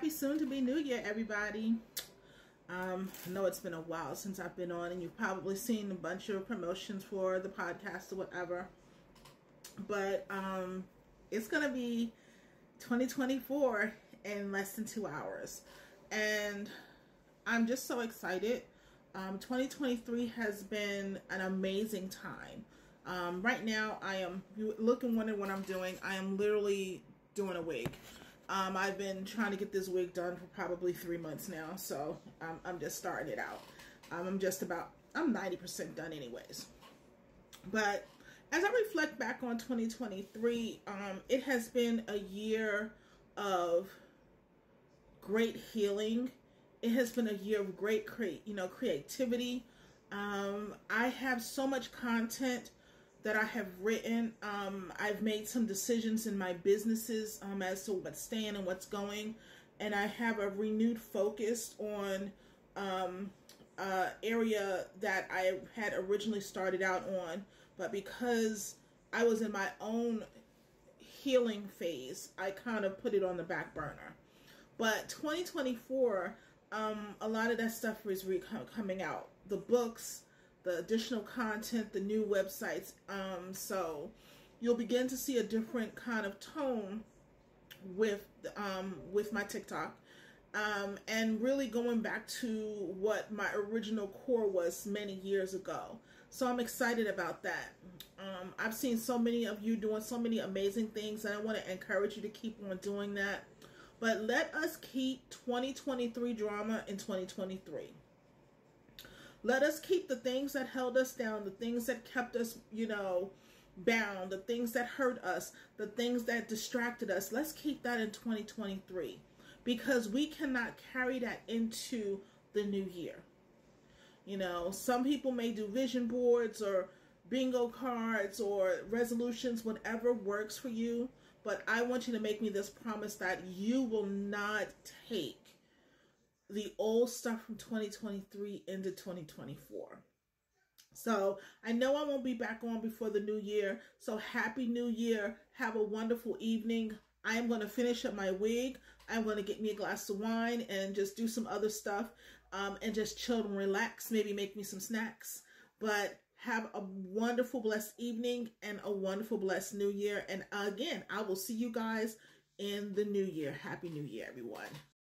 happy soon to be New Year, everybody. Um, I know it's been a while since I've been on, and you've probably seen a bunch of promotions for the podcast or whatever. But um, it's going to be 2024 in less than two hours. And I'm just so excited. Um, 2023 has been an amazing time. Um, right now, I am looking, wondering what I'm doing. I am literally doing a wig. Um, I've been trying to get this wig done for probably three months now, so um, I'm just starting it out. Um, I'm just about, I'm 90% done anyways. But as I reflect back on 2023, um, it has been a year of great healing. It has been a year of great, create, you know, creativity. Um, I have so much content that I have written. Um, I've made some decisions in my businesses um, as to what's staying and what's going, and I have a renewed focus on um, uh, area that I had originally started out on, but because I was in my own healing phase, I kind of put it on the back burner. But 2024, um, a lot of that stuff is coming out. The books, the additional content, the new websites. Um, so you'll begin to see a different kind of tone with um, with my TikTok. Um, and really going back to what my original core was many years ago. So I'm excited about that. Um, I've seen so many of you doing so many amazing things, and I want to encourage you to keep on doing that. But let us keep 2023 drama in 2023. Let us keep the things that held us down, the things that kept us, you know, bound, the things that hurt us, the things that distracted us. Let's keep that in 2023 because we cannot carry that into the new year. You know, some people may do vision boards or bingo cards or resolutions, whatever works for you. But I want you to make me this promise that you will not take the old stuff from 2023 into 2024. So I know I won't be back on before the new year. So happy new year. Have a wonderful evening. I am going to finish up my wig. I'm going to get me a glass of wine and just do some other stuff um, and just chill and relax. Maybe make me some snacks. But have a wonderful, blessed evening and a wonderful, blessed new year. And again, I will see you guys in the new year. Happy New Year, everyone.